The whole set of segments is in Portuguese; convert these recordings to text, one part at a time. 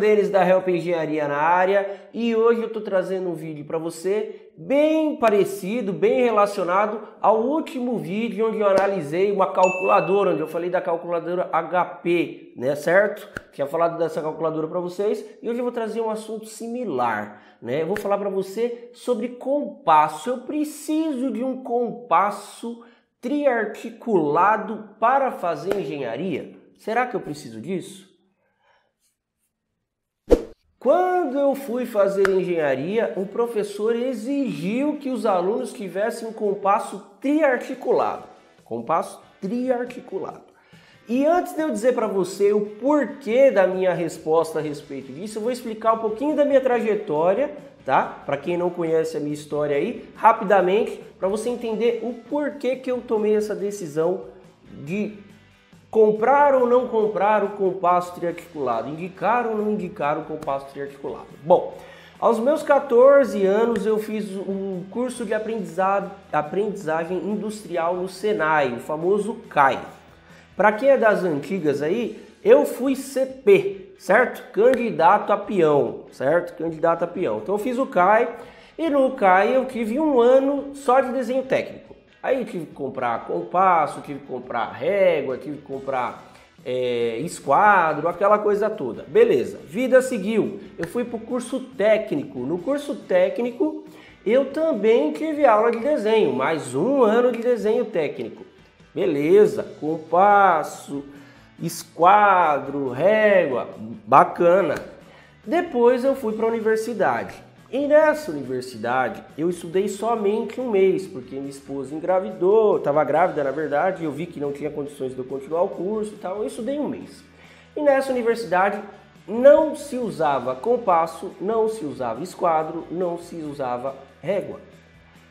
Denis da Help Engenharia na área e hoje eu estou trazendo um vídeo para você bem parecido, bem relacionado ao último vídeo onde eu analisei uma calculadora, onde eu falei da calculadora HP, né, certo? Tinha falado dessa calculadora para vocês e hoje eu vou trazer um assunto similar, né? Eu vou falar para você sobre compasso. Eu preciso de um compasso triarticulado para fazer engenharia? Será que eu preciso disso? Quando eu fui fazer engenharia, o professor exigiu que os alunos tivessem um compasso triarticulado. Compasso triarticulado. E antes de eu dizer para você o porquê da minha resposta a respeito disso, eu vou explicar um pouquinho da minha trajetória, tá? Para quem não conhece a minha história aí, rapidamente, para você entender o porquê que eu tomei essa decisão de Comprar ou não comprar o compasso triarticulado? Indicar ou não indicar o compasso triarticulado? Bom, aos meus 14 anos eu fiz um curso de aprendizagem industrial no Senai, o famoso CAI. Para quem é das antigas aí, eu fui CP, certo? Candidato a peão, certo? Candidato a peão. Então eu fiz o CAI e no CAI eu tive um ano só de desenho técnico. Aí tive que comprar compasso, tive que comprar régua, tive que comprar é, esquadro, aquela coisa toda. Beleza, vida seguiu. Eu fui para o curso técnico. No curso técnico, eu também tive aula de desenho, mais um ano de desenho técnico. Beleza, compasso, esquadro, régua, bacana. Depois eu fui para a universidade. E nessa universidade eu estudei somente um mês, porque minha esposa engravidou, estava grávida na verdade, eu vi que não tinha condições de eu continuar o curso e tal, eu estudei um mês. E nessa universidade não se usava compasso, não se usava esquadro, não se usava régua.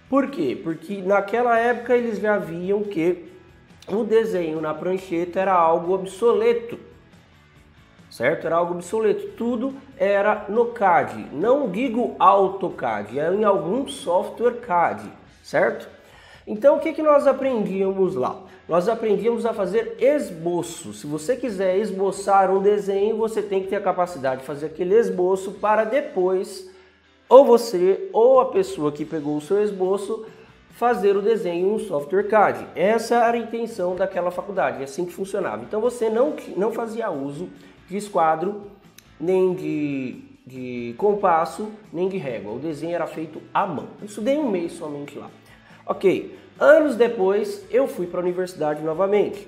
Por quê? Porque naquela época eles já viam que o desenho na prancheta era algo obsoleto certo? Era algo obsoleto. Tudo era no CAD. Não digo AutoCAD, é em algum software CAD, certo? Então o que, que nós aprendíamos lá? Nós aprendíamos a fazer esboço. Se você quiser esboçar um desenho, você tem que ter a capacidade de fazer aquele esboço para depois, ou você ou a pessoa que pegou o seu esboço, fazer o desenho em um software CAD. Essa era a intenção daquela faculdade, é assim que funcionava. Então você não, não fazia uso de esquadro, nem de, de compasso, nem de régua. O desenho era feito à mão. Eu estudei um mês somente lá. Ok, anos depois eu fui para a universidade novamente.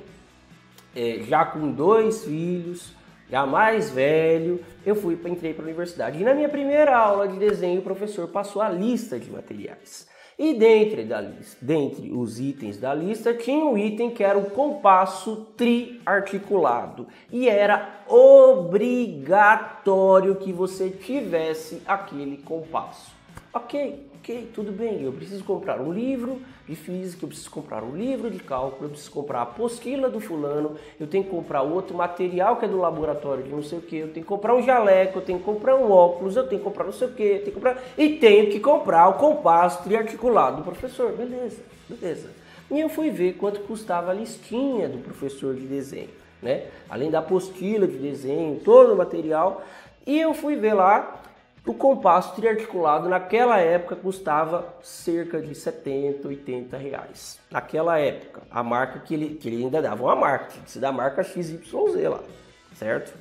É, já com dois filhos, já mais velho, eu fui entrei para a universidade. E na minha primeira aula de desenho, o professor passou a lista de materiais. E dentre, da lista, dentre os itens da lista tinha um item que era o compasso triarticulado e era obrigatório que você tivesse aquele compasso. Ok, ok, tudo bem, eu preciso comprar um livro de física, eu preciso comprar um livro de cálculo, eu preciso comprar a apostila do fulano, eu tenho que comprar outro material que é do laboratório de não sei o que, eu tenho que comprar um jaleco, eu tenho que comprar um óculos, eu tenho que comprar não sei o que, eu tenho que comprar... E tenho que comprar o compasso triarticulado do professor, beleza, beleza. E eu fui ver quanto custava a listinha do professor de desenho, né? Além da apostila de desenho, todo o material, e eu fui ver lá o compasso triarticulado naquela época custava cerca de 70, 80 reais. Naquela época, a marca que ele, que ele ainda dava uma marca, tinha que ser da marca XYZ lá, certo?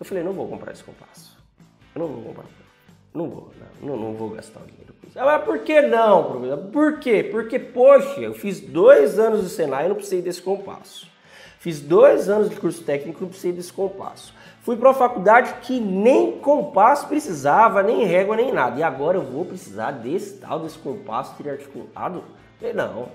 Eu falei, não vou comprar esse compasso. Eu não vou comprar. Não vou, não, não, vou gastar o dinheiro com isso. Ah, mas por que não, professor? Por quê? Porque, poxa, eu fiz dois anos de Senai e não precisei desse compasso. Fiz dois anos de curso técnico e precisei desse compasso. Fui para uma faculdade que nem compasso precisava, nem régua, nem nada. E agora eu vou precisar desse tal, desse compasso triarticulado? Falei, não.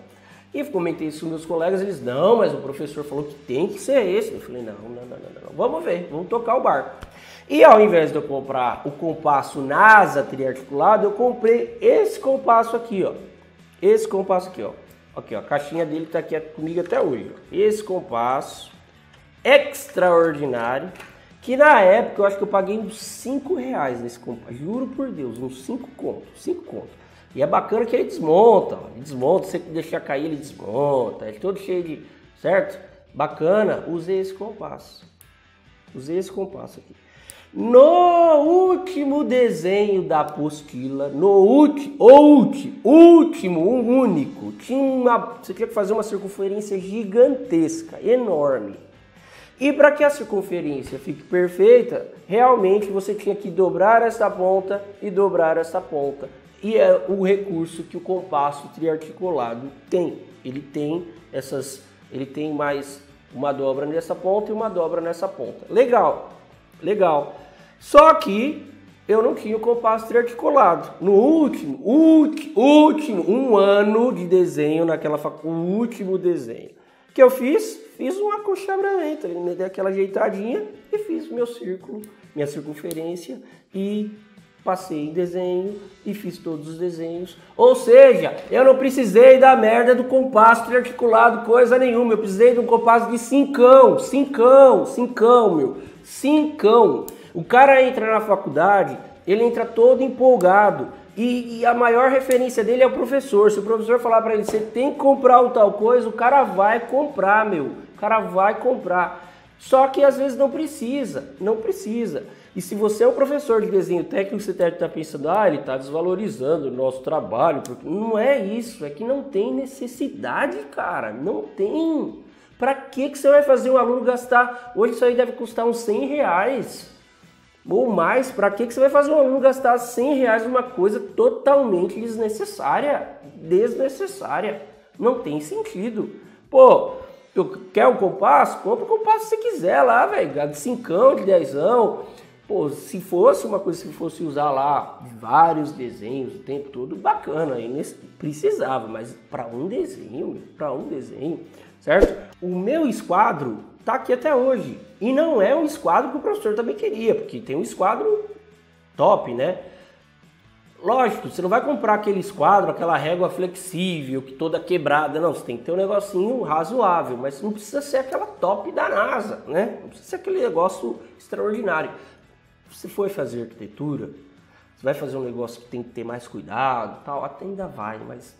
E comentei isso com meus colegas, eles, não, mas o professor falou que tem que ser esse. Eu falei, não, não, não, não, não. vamos ver, vamos tocar o barco. E ao invés de eu comprar o compasso NASA triarticulado, eu comprei esse compasso aqui, ó. Esse compasso aqui, ó. Aqui, ó, a caixinha dele está aqui comigo até hoje. Esse compasso extraordinário que na época eu acho que eu paguei uns 5 reais nesse compasso. Juro por Deus, uns 5 contos. 5 contos. E é bacana que ele desmonta, ó, ele desmonta, você deixar cair, ele desmonta, é todo cheio de. Certo? Bacana, usei esse compasso. Usei esse compasso aqui. No último desenho da apostila, no último, último, último, um único, tinha uma, você tinha que fazer uma circunferência gigantesca, enorme. E para que a circunferência fique perfeita, realmente você tinha que dobrar esta ponta e dobrar esta ponta. E é o recurso que o compasso triarticulado tem. Ele tem essas, ele tem mais uma dobra nessa ponta e uma dobra nessa ponta. Legal, legal. Só que eu não tinha o compasso triarticulado. No último, último, último, um ano de desenho naquela faculdade, o último desenho que eu fiz, fiz um aconchambramento, me dei aquela ajeitadinha e fiz meu círculo, minha circunferência e passei em desenho e fiz todos os desenhos. Ou seja, eu não precisei da merda do compasso triarticulado, coisa nenhuma. Eu precisei de um compasso de cincão, cincão, cincão, meu, cincão. O cara entra na faculdade, ele entra todo empolgado. E, e, a maior referência dele é o professor. Se o professor falar para ele, você tem que comprar o tal coisa, o cara vai comprar, meu. O cara vai comprar. Só que às vezes não precisa, não precisa. E se você é um professor de desenho técnico, você deve estar pensando, ah, ele está desvalorizando o nosso trabalho. Porque não é isso, é que não tem necessidade, cara. Não tem. Para que, que você vai fazer um aluno gastar? Hoje isso aí deve custar uns 100 reais ou mais, para que, que você vai fazer um aluno gastar 100 reais numa coisa totalmente desnecessária? Desnecessária. Não tem sentido. Pô, tu quer um compasso? Compra o compasso se quiser lá, velho. De 5, de 10. Pô, se fosse uma coisa que fosse usar lá vários desenhos o tempo todo, bacana, aí precisava, mas para um desenho, para um desenho, certo? O meu esquadro tá aqui até hoje. E não é um esquadro que o professor também queria, porque tem um esquadro top, né? Lógico, você não vai comprar aquele esquadro, aquela régua flexível, que toda quebrada, não. Você tem que ter um negocinho razoável, mas não precisa ser aquela top da NASA, né? Não precisa ser aquele negócio extraordinário. Se for fazer arquitetura, você vai fazer um negócio que tem que ter mais cuidado, tal, até ainda vai, mas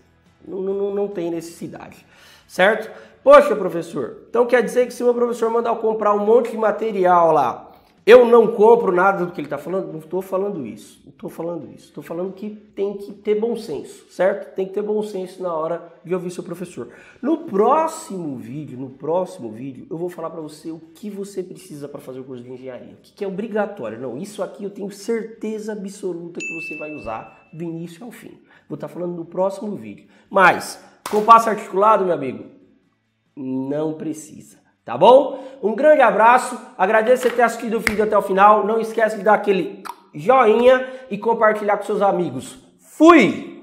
não, não, não tem necessidade, certo? Poxa, professor, então quer dizer que se o meu professor mandar eu comprar um monte de material lá, eu não compro nada do que ele está falando? Não estou falando isso, não estou falando isso. Estou falando que tem que ter bom senso, certo? Tem que ter bom senso na hora de ouvir seu professor. No próximo vídeo, no próximo vídeo, eu vou falar para você o que você precisa para fazer o curso de engenharia. O que é obrigatório. Não, isso aqui eu tenho certeza absoluta que você vai usar do início ao fim. Vou estar tá falando no próximo vídeo. Mas, compasso articulado, meu amigo, não precisa. Tá bom? Um grande abraço, agradeço você ter assistido o vídeo até o final. Não esquece de dar aquele joinha e compartilhar com seus amigos. Fui!